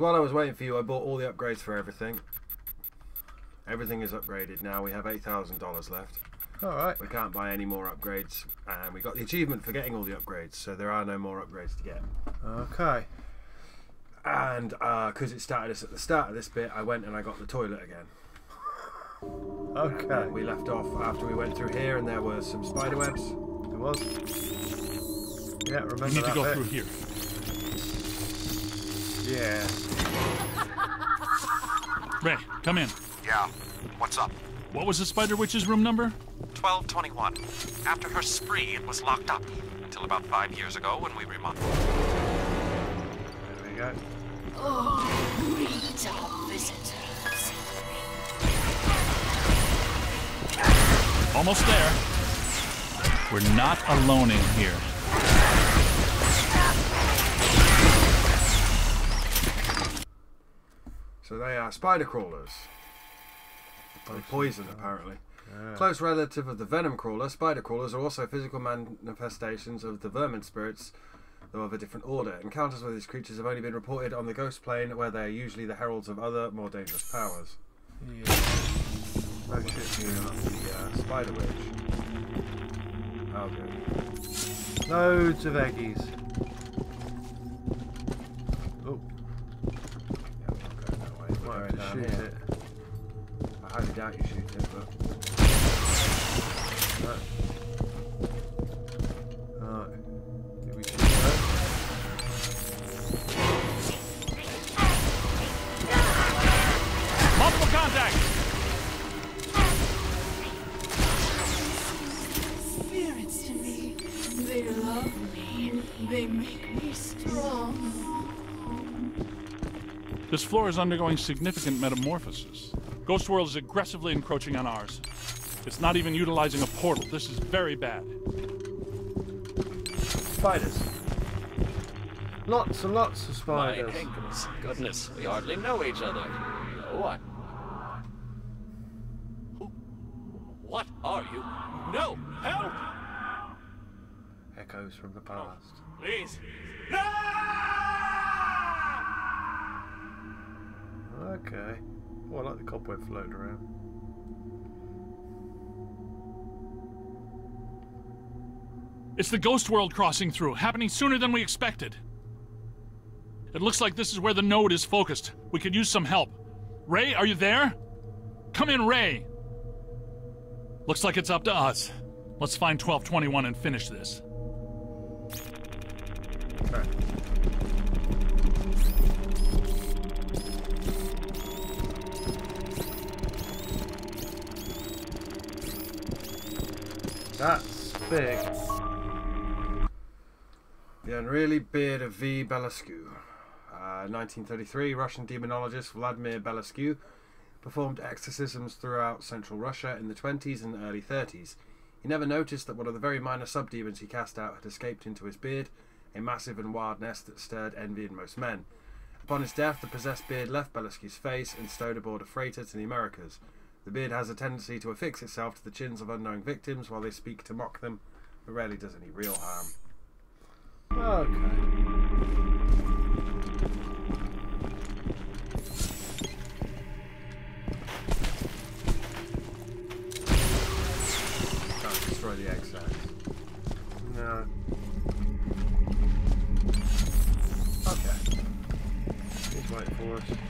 So while I was waiting for you, I bought all the upgrades for everything. Everything is upgraded now. We have $8,000 left. Alright. We can't buy any more upgrades. And we got the achievement for getting all the upgrades, so there are no more upgrades to get. Okay. And uh, because it started us at the start of this bit, I went and I got the toilet again. Okay. We left off after we went through here, and there were some spider webs. It was. Yeah, remember We need to go bit. through here. Yeah. Ray, come in. Yeah. What's up? What was the Spider Witch's room number? 1221. After her spree, it was locked up. Until about five years ago when we remodeled. There we go. Oh, greet our visitors. Almost there. We're not alone in here. So they are spider crawlers. They poison, apparently. Close relative of the venom crawler, spider crawlers are also physical manifestations of the vermin spirits, though of a different order. Encounters with these creatures have only been reported on the ghost plane, where they are usually the heralds of other, more dangerous powers. Yeah. Oh shit, you got the uh, spider witch. Oh, good. Loads of eggies. Way. We're might going have to down shoot it. I highly doubt you shoot it, but No. Alright. Did we shoot? Multiple contact! Spirits to me. They love me. They make me This floor is undergoing significant metamorphosis. Ghost World is aggressively encroaching on ours. It's not even utilizing a portal. This is very bad. spiders. Lots and lots of spiders. Hankins, goodness, we hardly know each other. What? Who? What are you? No! Help! Echoes from the past. Please! Okay. Oh, I like the cobweb floating around. It's the Ghost World crossing through, happening sooner than we expected. It looks like this is where the node is focused. We could use some help. Ray, are you there? Come in, Ray. Looks like it's up to us. Let's find 1221 and finish this. That's big. The unruly beard of V. Belascu. Uh, 1933, Russian demonologist Vladimir Belascu performed exorcisms throughout central Russia in the 20s and early 30s. He never noticed that one of the very minor subdemons he cast out had escaped into his beard, a massive and wild nest that stirred envy in most men. Upon his death, the possessed beard left Belascu's face and stowed aboard a freighter to the Americas. The beard has a tendency to affix itself to the chins of unknowing victims while they speak to mock them, but rarely does any real harm. Okay. Destroy the sacs. No. Okay. He's waiting for us.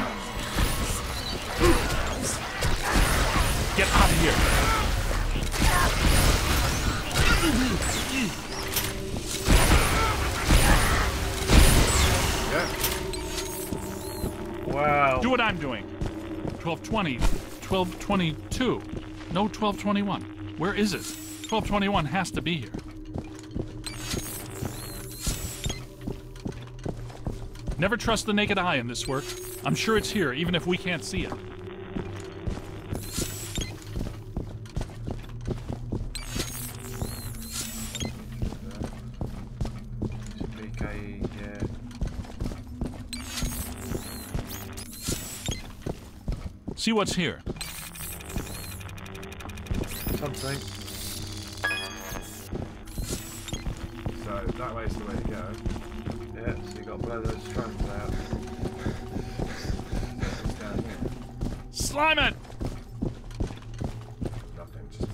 I'm doing. 1220, 1222. No 1221. Where is it? 1221 has to be here. Never trust the naked eye in this work. I'm sure it's here, even if we can't see it. See what's here. Something. So that way's the way to go. Yeah, so you got to blow those out. Slime it! Nothing, just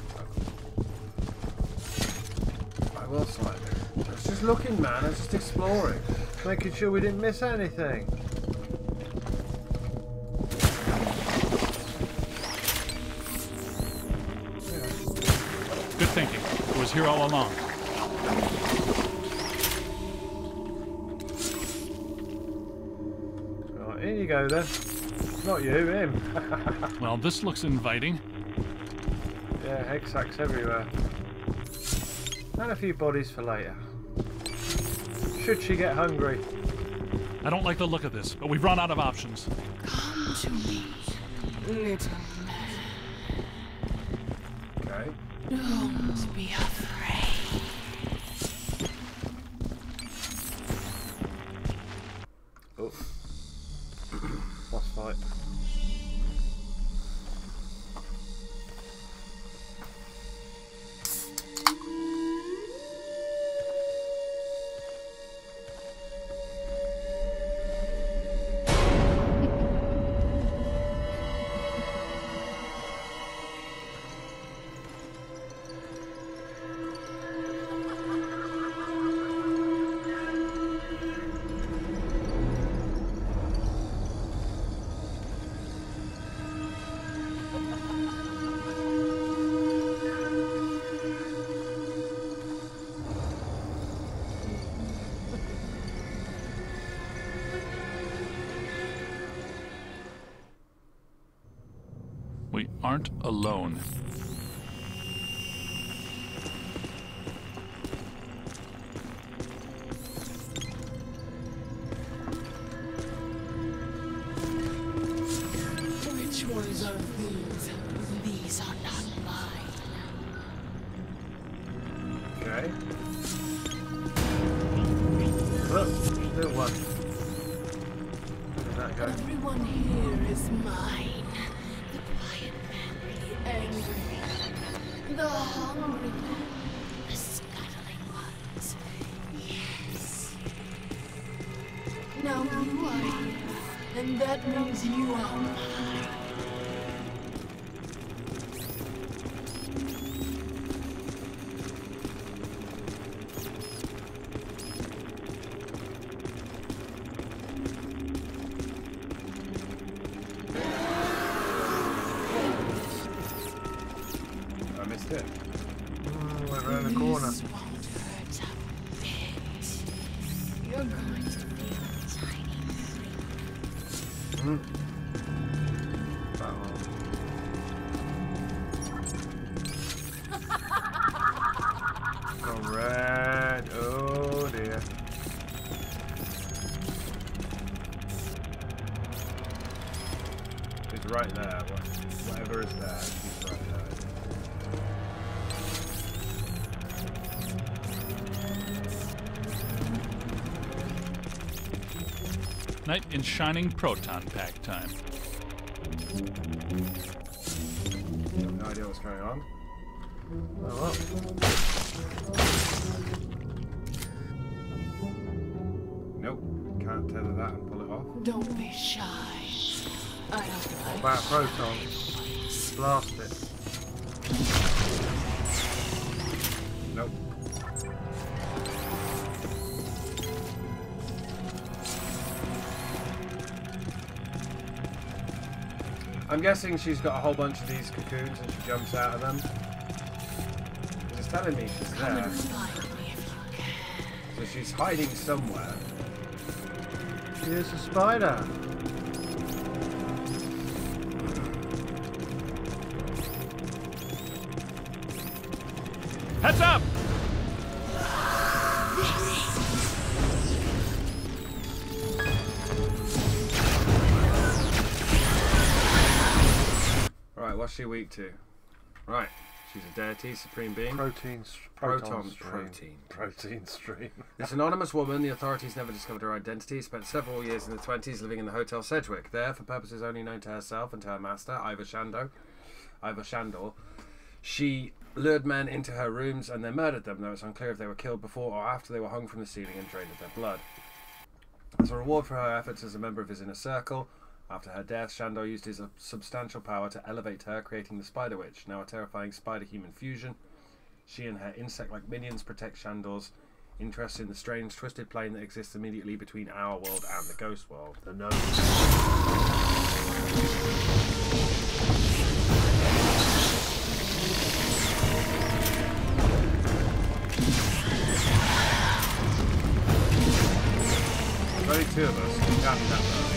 I will slide it. I was just looking, man. I was just exploring. Making sure we didn't miss anything. Here all along. Right, in you go then. Not you, him. Well, this looks inviting. yeah, egg sacks everywhere. And a few bodies for later. Should she get hungry? I don't like the look of this, but we've run out of options. Come to me, little aren't alone. Which ones are these? These are not mine. Okay. Look, still one. Where did that go? Everyone here is mine. The quiet man, the angry, the hungry the scuttling ones. Yes. Now you are and that means you are mine. Knight in shining proton pack time. No idea what's going on. Oh, well. Nope. Can't tether that and pull it off. Don't be shy. I don't like About proton. Blast it. Guessing she's got a whole bunch of these cocoons and she jumps out of them. 'Cause It's telling me she's there. and find me if you can. So she's hiding somewhere. Here's a spider. What's she weak to? Right. She's a deity, supreme being. Protein, Proton proton stream. protein. Protein stream. This anonymous woman, the authorities never discovered her identity, spent several years in the 20s living in the Hotel Sedgwick. There, for purposes only known to herself and to her master, Ivor Shando, Ivor Shandor, she lured men into her rooms and then murdered them, though it's unclear if they were killed before or after they were hung from the ceiling and drained of their blood. As a reward for her efforts as a member of his inner circle, after her death, Shandor used his uh, substantial power to elevate her, creating the Spider Witch, now a terrifying spider human fusion. She and her insect like minions protect Shandor's interest in the strange, twisted plane that exists immediately between our world and the ghost world. The nose. Only two of us. Can't be that.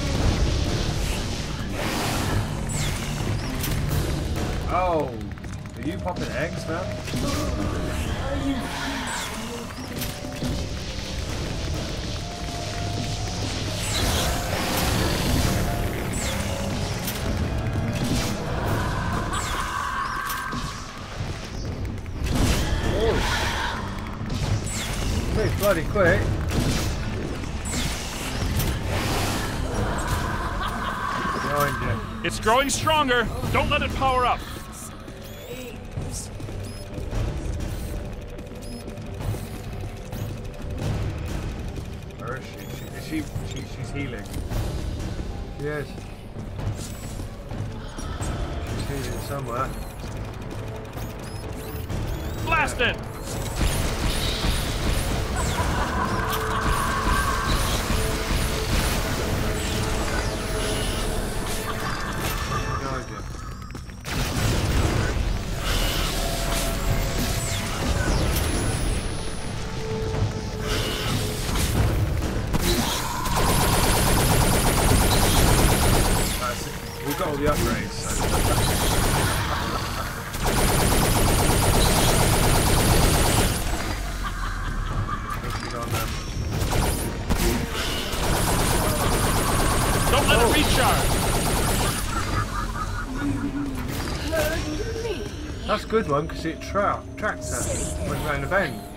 Oh, are you popping eggs, man? Oh. Pretty bloody quick. It's growing stronger. Don't let it power up. Healing. Yes. She's healing somewhere. Blast it! The upgrades. So. Pushing on them. Don't let it recharge. That's a good one because it tra- tracked her. Went round the bend.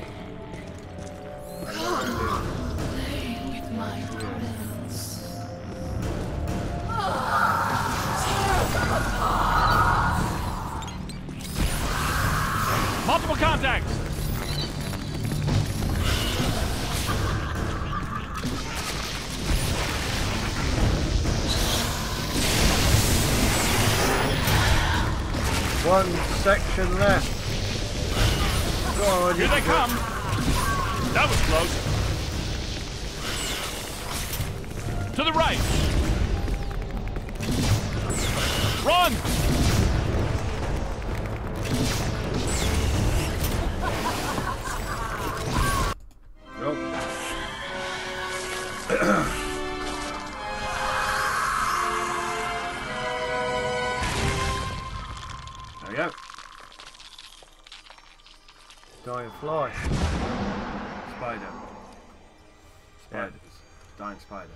Fly. Spider. Spiders. Dying spider.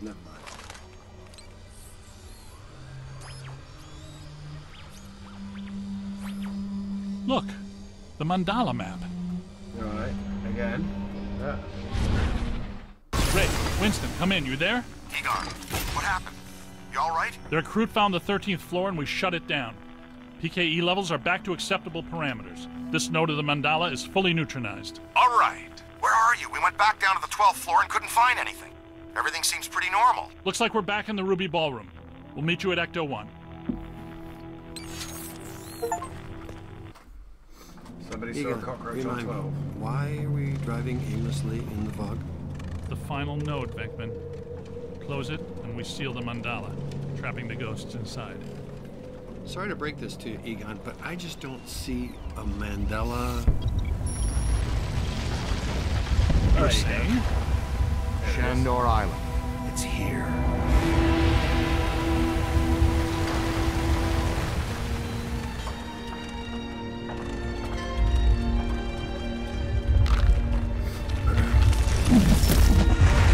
Never mind. Look, the mandala map. Alright, again. Yeah. Ray, Winston, come in. You there? Egon, what happened? You all right? The recruit found the 13th floor and we shut it down. PKE levels are back to acceptable parameters. This node of the mandala is fully neutronized. All right. Where are you? We went back down to the 12th floor and couldn't find anything. Everything seems pretty normal. Looks like we're back in the Ruby Ballroom. We'll meet you at Ecto 1. Somebody saw a cockroach on 12. why are we driving aimlessly in the fog? The final node, Venkman. Close it, and we seal the mandala, trapping the ghosts inside. Sorry to break this to you, Egon, but I just don't see a mandala. You're saying? Shandor Island. It's here.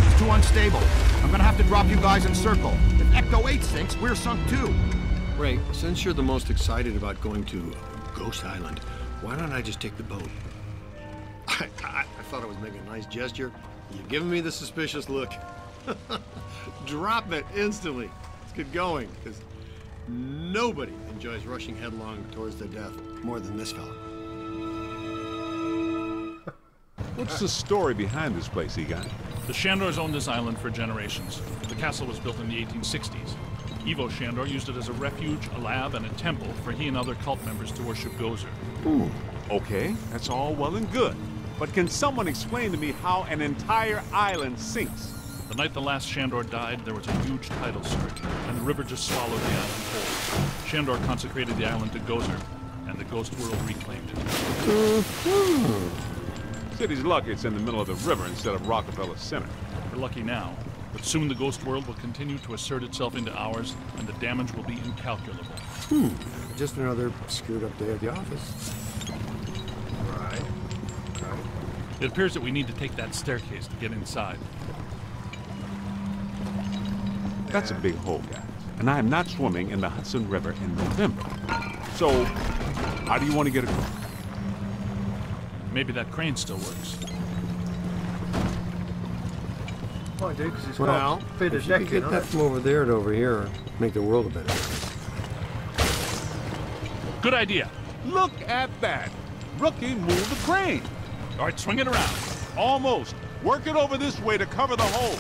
It's too unstable. I'm gonna have to drop you guys in circle. If Ecto 8 sinks, we're sunk too. Ray, since you're the most excited about going to Ghost Island, why don't I just take the boat? I, I, I thought I was making a nice gesture. You're giving me the suspicious look. Drop it instantly. Let's get going, because nobody enjoys rushing headlong towards their death more than this fella. What's the story behind this place, Egon? The Shandors owned this island for generations. The castle was built in the 1860s. Ivo Shandor used it as a refuge, a lab, and a temple for he and other cult members to worship Gozer. Ooh, okay, that's all well and good. But can someone explain to me how an entire island sinks? The night the last Shandor died, there was a huge tidal surge, and the river just swallowed the island whole. Shandor consecrated the island to Gozer, and the ghost world reclaimed it. City's lucky it's in the middle of the river instead of Rockefeller Center. We're lucky now, but soon the ghost world will continue to assert itself into ours, and the damage will be incalculable. Hmm. Just another screwed up day at the office. Right. Okay. It appears that we need to take that staircase to get inside. That's a big hole, guys. And I am not swimming in the Hudson River in November. So, how do you want to get across? Maybe that crane still works. Might do, because it's Well, got a bit of if you could decking get that from over there to over here, make the world a better place. Good idea. Look at that! Rookie moved the crane! All right, swing it around. Almost. Work it over this way to cover the hole.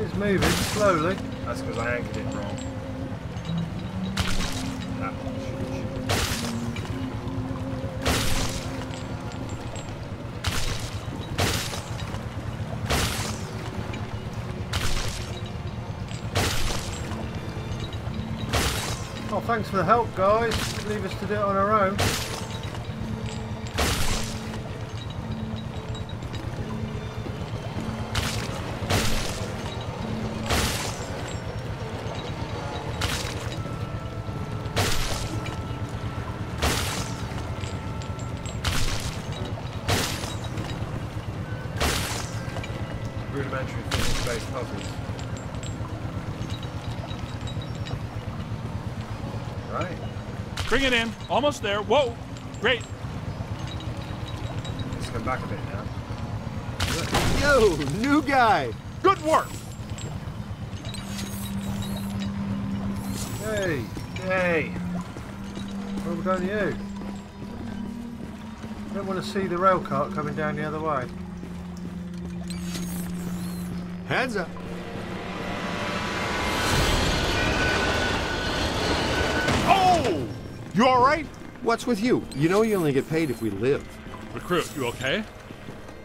It's moving slowly. That's because I anchored it wrong. That Oh, thanks for the help, guys. Leave us to do it on our own. Almost there. Whoa. Great. Let's come back a bit now. Yo, new guy! Good work! Hey, Yay! well done you. Don't want to see the rail cart coming down the other way. Heads up. You alright? What's with you? You know you only get paid if we live. Recruit, you okay?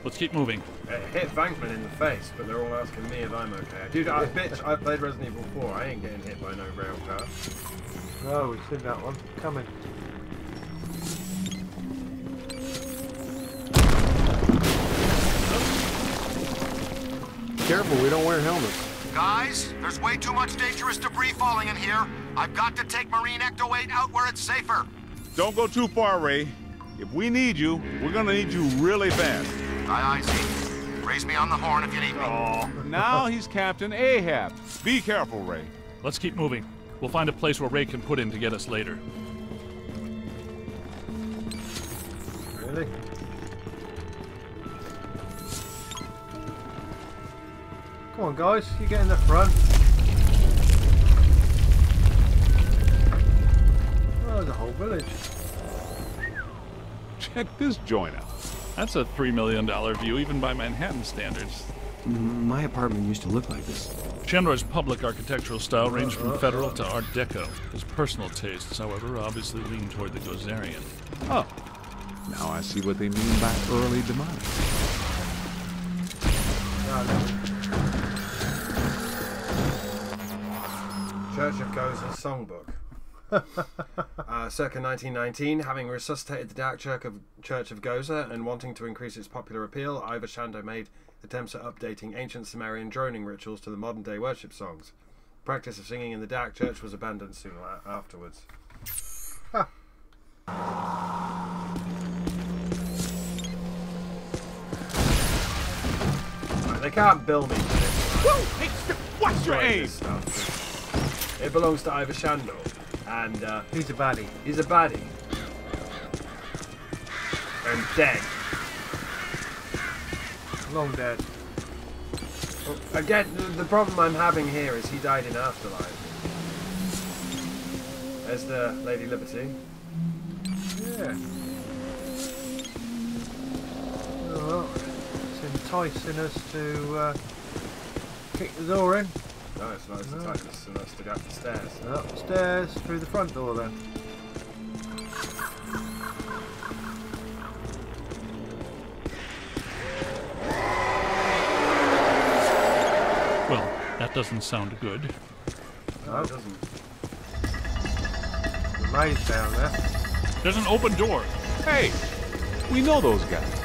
Let's keep moving. It hit Venkman in the face, but they're all asking me if I'm okay. Dude, I bitch, I played Resident Evil 4. I ain't getting hit by no rail car. Oh, we've seen that one. Coming. Careful, we don't wear helmets. Guys, there's way too much dangerous debris falling in here. I've got to take Marine Ecto 8 out where it's safer. Don't go too far, Ray. If we need you, we're gonna need you really fast. Aye, aye, see. Raise me on the horn if you need me. Now he's Captain Ahab. Be careful, Ray. Let's keep moving. We'll find a place where Ray can put in to get us later. Really? Come on, guys. You get in the front. Oh, the whole village. Check this joint out. That's a $3 million view, even by Manhattan standards. My apartment used to look like this. Shandor's public architectural style ranged from uh-huh. Federal to Art Deco. His personal tastes, however, obviously lean toward the Gozerian. Oh. Now I see what they mean by early demonic. Church of Gozer's songbook. Uh, circa 1919, having resuscitated the Dark Church of, Church of Gozer and wanting to increase its popular appeal, Ivor Shando made attempts at updating ancient Sumerian droning rituals to the modern day worship songs. Practice of singing in the Dark Church was abandoned soon afterwards. Right, they can't bill me Hey, what's your aim? It belongs to Ivor Shandor, and uh, He's a baddie. he's a baddie. And dead. Long dead. Again, the, problem I'm having here is he died in Afterlife. As the Lady Liberty. Yeah. Oh, well, it's enticing us to uh, kick the door in. No, it's not. It's No. enticing us to go up the stairs. Upstairs through the front door then. Well, that doesn't sound good. No, it doesn't. The maze down there. There's an open door. Hey, we know those guys.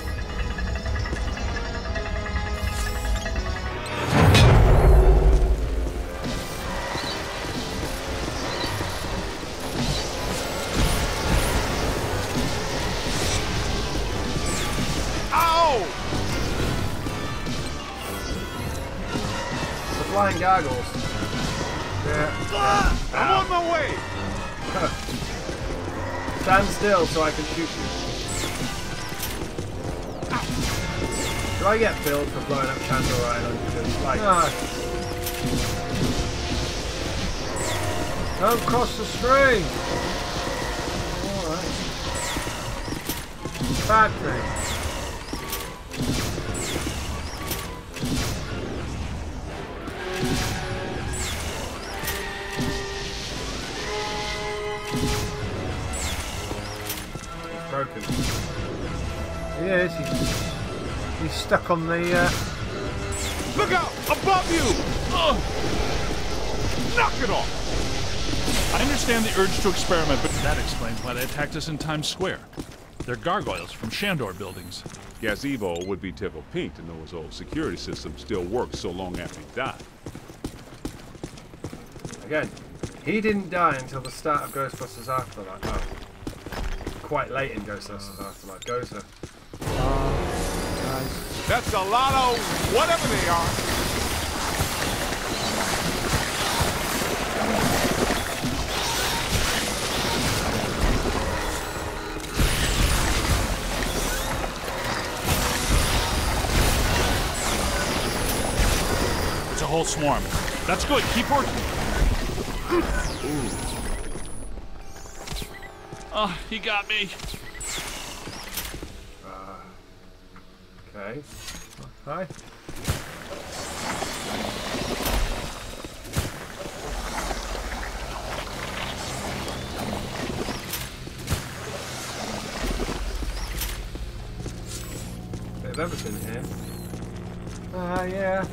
Flying gargoyles. Yeah. I'm on my way. Stand still so I can shoot you. Do I get billed for blowing up Shandor Island? Because, like, No. Don't cross the stream. alright. Bad thing. Is. He's, he's stuck on the. Uh, Look out! Above you! Ugh. Knock it off! I understand the urge to experiment, but that explains why they attacked us in Times Square. They're gargoyles from Shandor buildings. Gazebo would be tickled pink to know his old security system still works so long after he died. Again, he didn't die until the start of Ghostbusters Afterlife. Oh, quite late in Ghostbusters Afterlife. Gozer. That's a lot of whatever they are. It's a whole swarm. That's good. Keep working. Oh, he got me. Okay. Hi. Bit of everything here. Uh, yeah.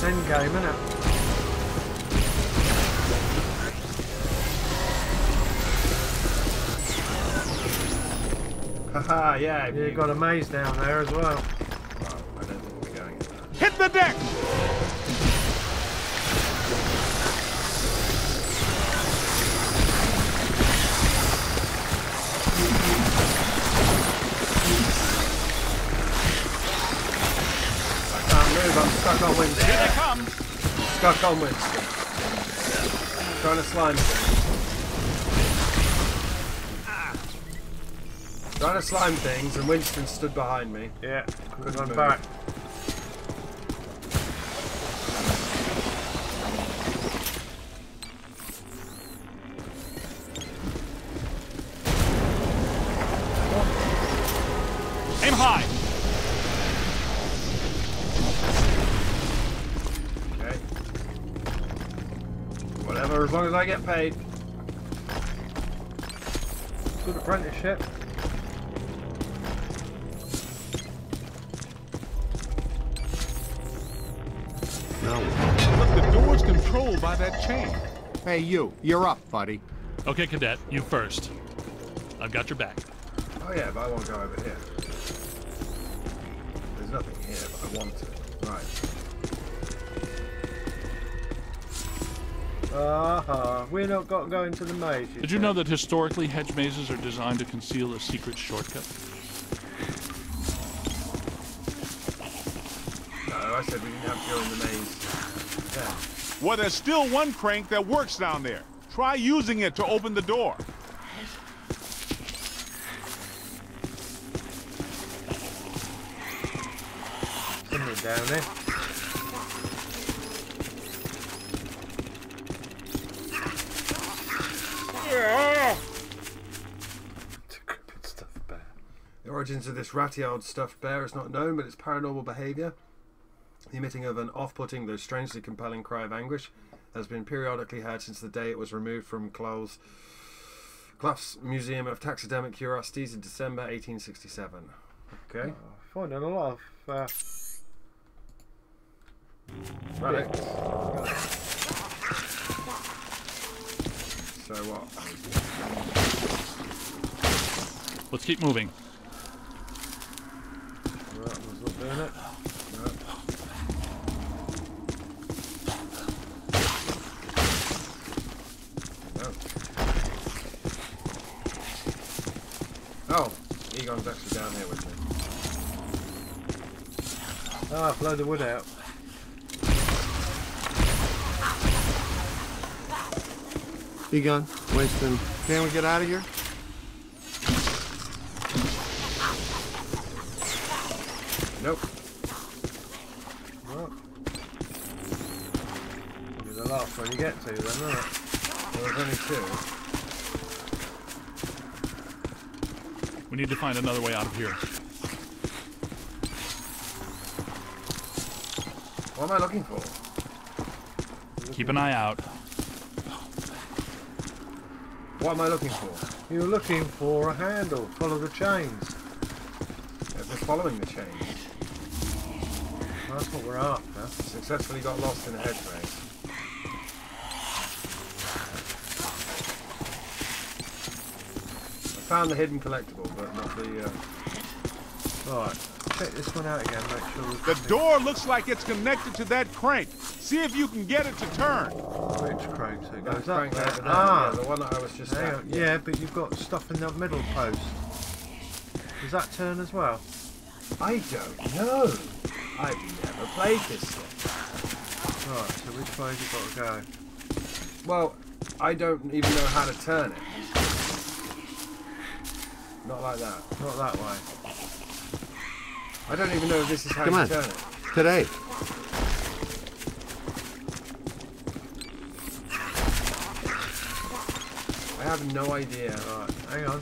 Endgame, innit? Haha, yeah. Yeah, you got a maze down there as well. Oh, I don't think we're going. Hit the deck! I can't move. I'm stuck on Winston. Here they come. Stuck on Winston. Trying to slime Trying to slime things, and Winston stood behind me. Yeah, Couldn't run move. back. Aim high. Okay. Whatever, as long as I get paid. Good apprenticeship. Now, But the door's controlled by that chain. Hey, you. You're up, buddy. Okay, cadet, you first. I've got your back. Oh yeah, but I won't go over here. There's nothing here, but I want to. Right. Uh-huh. We're not got to go into the maze. Did you know that historically hedge mazes are designed to conceal a secret shortcut? No, I I said we didn't have to go in the maze. Yeah. Well, there's still one crank that works down there. Try using it to open the door. Something down there. Yeah. Decrepit stuffed bear. The origins of this ratty old stuffed bear is not known, but its paranormal behaviour, the emitting of an off-putting though strangely compelling cry of anguish, has been periodically heard since the day it was removed from Clough's Clough's Museum of Taxidermic Curiosities in December 1867. Okay. Finding a lot of uh, Relics. So what? Let's keep moving. Right, was not doing it. No. Oh, Egon's actually down here with me. Ah, blow the wood out. Egon, Winston, can we get out of here? Nope. Right. Be the last one you get to then, isn't it? Well, there's only two. We need to find another way out of here. What am I looking for? Keep an eye out. What am I looking for? You're looking for a handle. Follow the chains. Yeah, We're following the chains. That's what we're after. Successfully got lost in a hedge maze. Found the hidden collectible, but not the. Uh... Right. Check this one out again. Make sure The door looks like it's connected to that crank. See if you can get it to turn. Which crank? So it That goes up crank there. there, Ah, yeah, the one that I was just hang yeah. Yeah, but you've got stuff in the middle post. Does that turn as well? I don't know. I've never played this game. Right. So which way has it got to go? Well, I don't even know how to turn it. Not like that. Not that way. I don't even know if this is how Come you on. turn it. Today. I have no idea. Right. Hang on.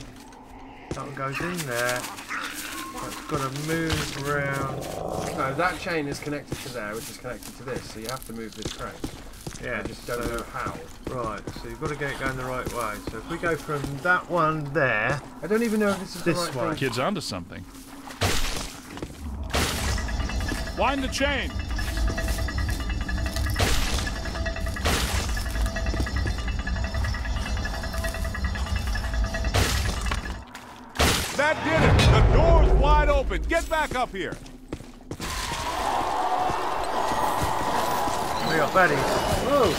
That one goes in there. That's got to move around. No, that chain is connected to there, which is connected to this, so you have to move this crank. Yeah. I just don't so- know how. Right. So you've got to get it going the right way. So if we go from that one there. I don't even know if this is This the right one. thing. Kid's onto something. Wind the chain. That did it. The door's wide open. Get back up here. We got baddies. Whoa.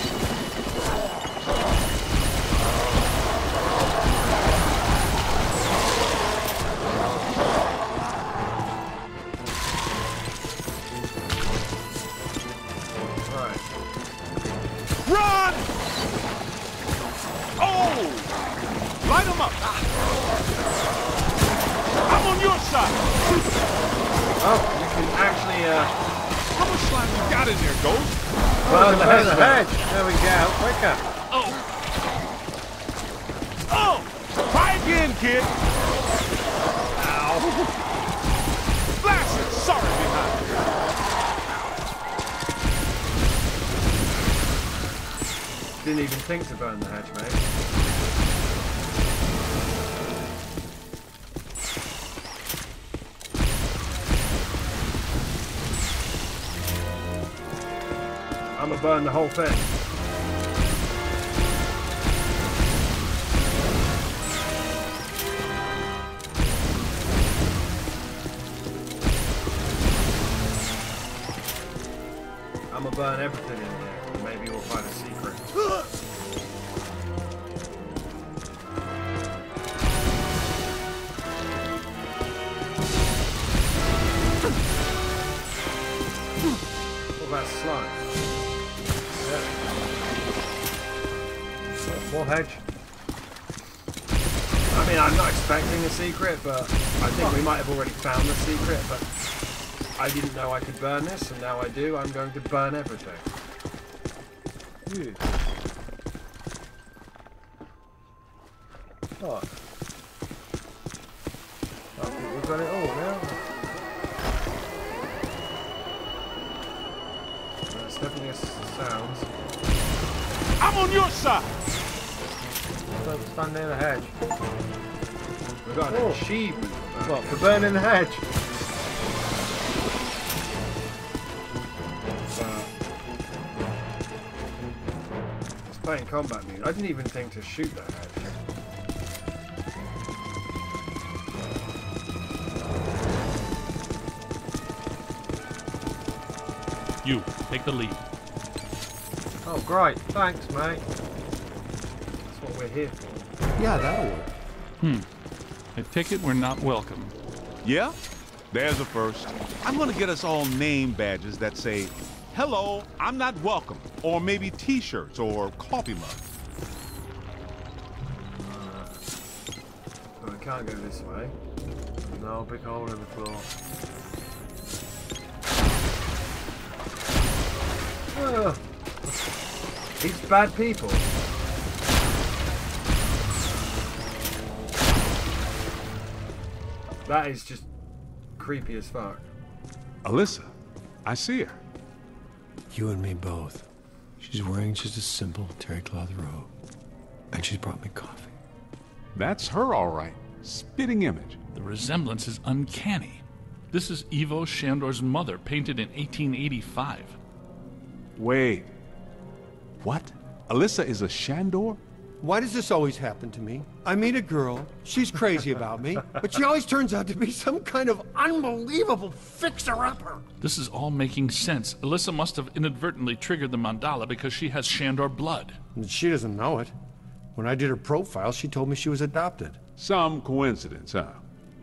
Run! Oh! Light him up. I'm on your side. Oh, you can actually, uh, How much slime you got in there, Ghost? Well, the the hedge hedge. there. There we go. Quicker. Oh! Oh! Try again, kid. Ow. Blast it. Sorry behind. didn't even think to burn the hedge, mate. Burn the whole thing. I'm gonna burn everything in here. Maybe we'll find a secret. flying. Hedge. I mean, I'm not expecting a secret, but I think we might have already found the secret, but I didn't know I could burn this, and now I do. I'm going to burn everything. What? Got an achievement for. What, for burning the hedge? It's playing combat music. I didn't even think to shoot that hedge. You, take the lead. Oh, great. Thanks, mate. That's what we're here for. Yeah, that'll work. Hmm. I take it we're not welcome. Yeah? There's a first. I'm gonna get us all name badges that say, Hello, I'm not welcome. Or maybe t shirts or coffee mugs. No, I can't go this way. No, big hole in the floor. Ugh. These bad people. That is just creepy as fuck. Ilyssa, I see her. You and me both. She's wearing just a simple terry cloth robe. And she's brought me coffee. That's her, all right. Spitting image. The resemblance is uncanny. This is Ivo Shandor's mother, painted in 1885. Wait. What? Ilyssa is a Shandor? Why does this always happen to me? I meet a girl, she's crazy about me, but she always turns out to be some kind of unbelievable fixer-upper. This is all making sense. Ilyssa must have inadvertently triggered the mandala because she has Shandor blood. She doesn't know it. When I did her profile, she told me she was adopted. Some coincidence, huh?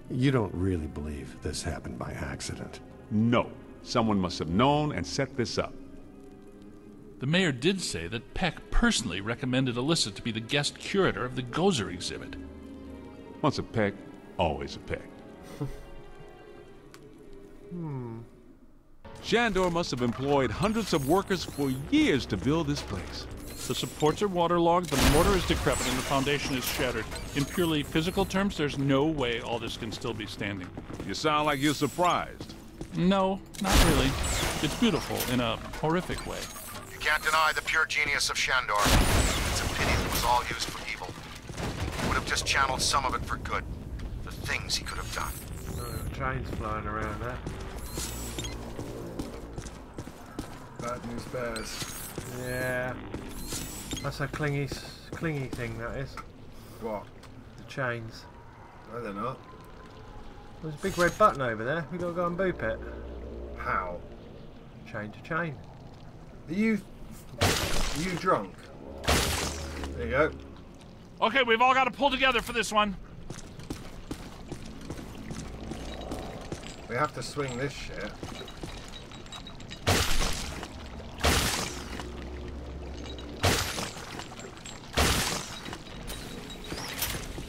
You don't really believe this happened by accident. No. Someone must have known and set this up. The mayor did say that Peck personally recommended Ilyssa to be the guest curator of the Gozer exhibit. Once a peck, always a peck. Hmm. Shandor must have employed hundreds of workers for years to build this place. The supports are waterlogged, the mortar is decrepit, and the foundation is shattered. In purely physical terms, there's no way all this can still be standing. You sound like you're surprised. No, not really. It's beautiful in a horrific way. You can't deny the pure genius of Shandor. It's a pity it was all used for evil. He would have just channeled some of it for good. The things he could have done. Oh, trains flying around there. Bad news bears. Yeah. That's a clingy, clingy thing, that is. What? The chains. I don't. There's a big red button over there. we got to go and boop it. How? Chain to chain. Are you... You drunk? There you go. Okay, we've all got to pull together for this one. We have to swing this shit.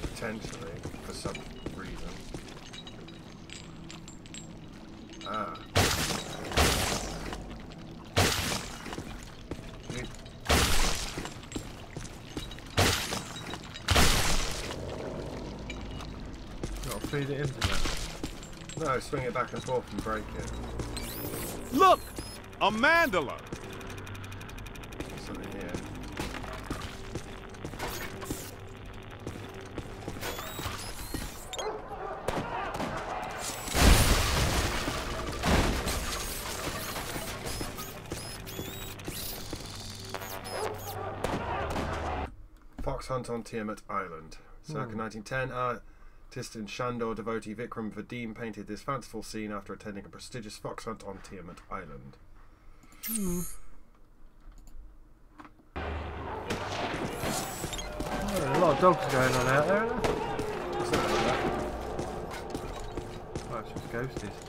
Potentially, for some reason. Ah. You- Got to feed it into that. No, swing it back and forth and break it. Look! A mandala! Something here. Fox Hunt on Tiamat Island. Circa hmm. 1910, uh, artist and Shandor devotee Vikram Vadim painted this fanciful scene after attending a prestigious fox hunt on Tiamat Island. Hmm. Oh, there's a lot of dogs going on out there, isn't there? What's that about? Oh, it's just ghosties.